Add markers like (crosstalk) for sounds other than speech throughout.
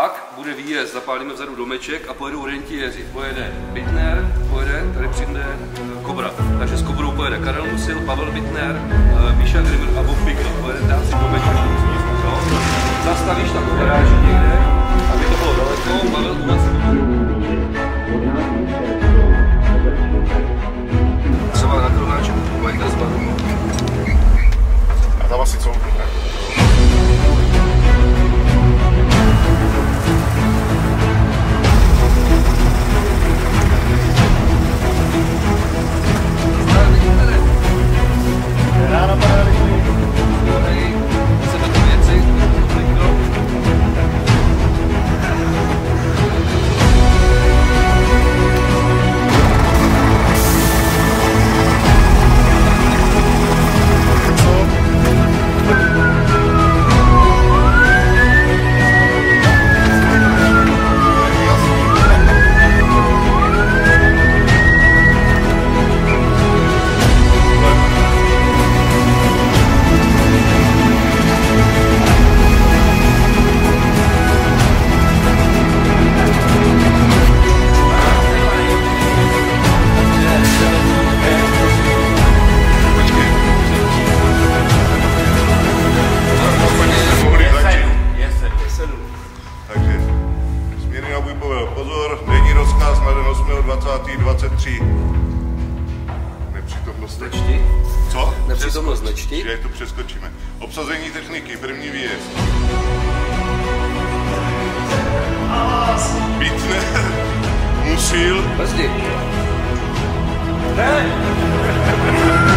Pak bude výjezd, zapálíme vzadu domeček a pojedou rentiéři. Pojede Bitner, pojede, tady přijde eh, Kobra. Takže s Kobrou pojede Karel Musil, Pavel Bitner, eh, Míša Grimmer a Bob Bigl. Pojede dát si domeček. Jo? Zastavíš tam v garáži někde, aby to bylo daleko, Pavel u nás třeba na kronáčku, mají zbavu. A tam asi co? Nečti. Že to přeskočíme. Obsazení techniky, první výjezd. Bitner, (laughs) Musil, Brzdi. Trimmer,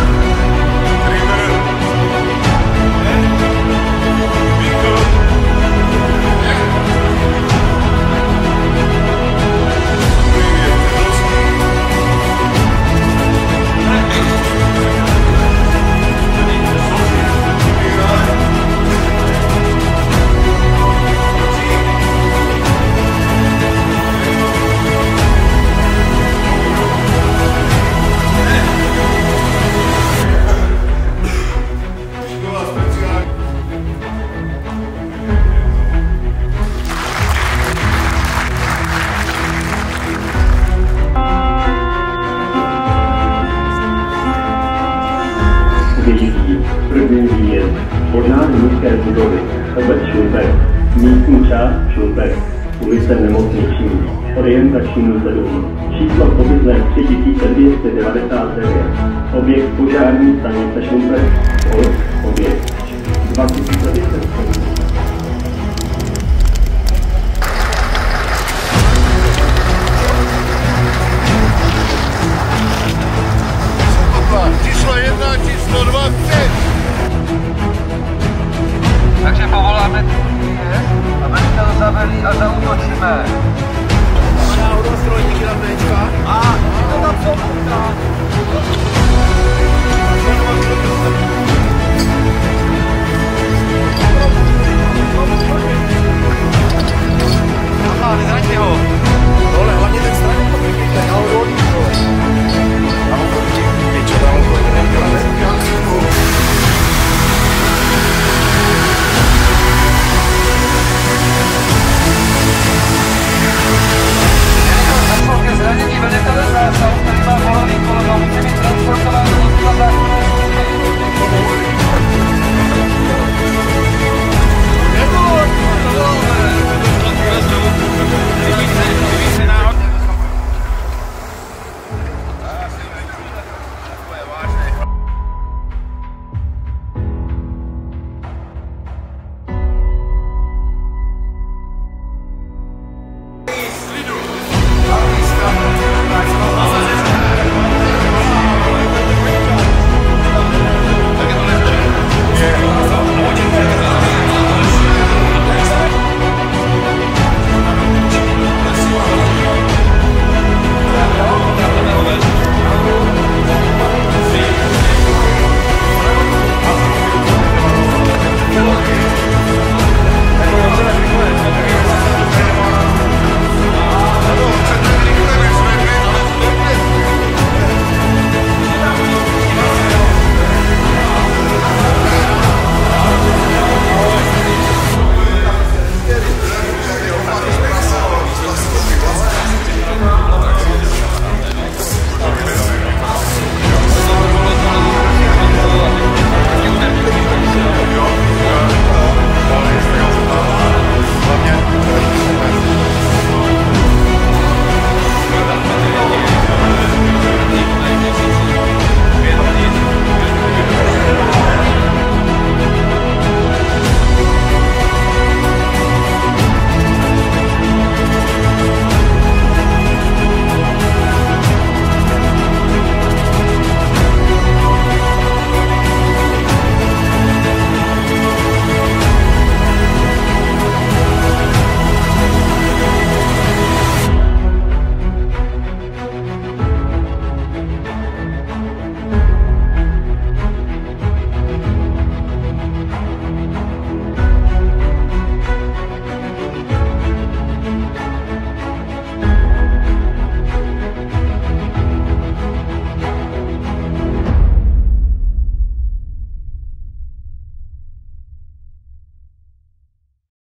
První výjezd, vodná městské budovy, obec Šumperk, místní část Šumperk, ulice Nemocniční, orientační 7, číslo pobytné 3299, objekt požární stanice od objekt a za utoczymy! Ciao, rozstrojnik na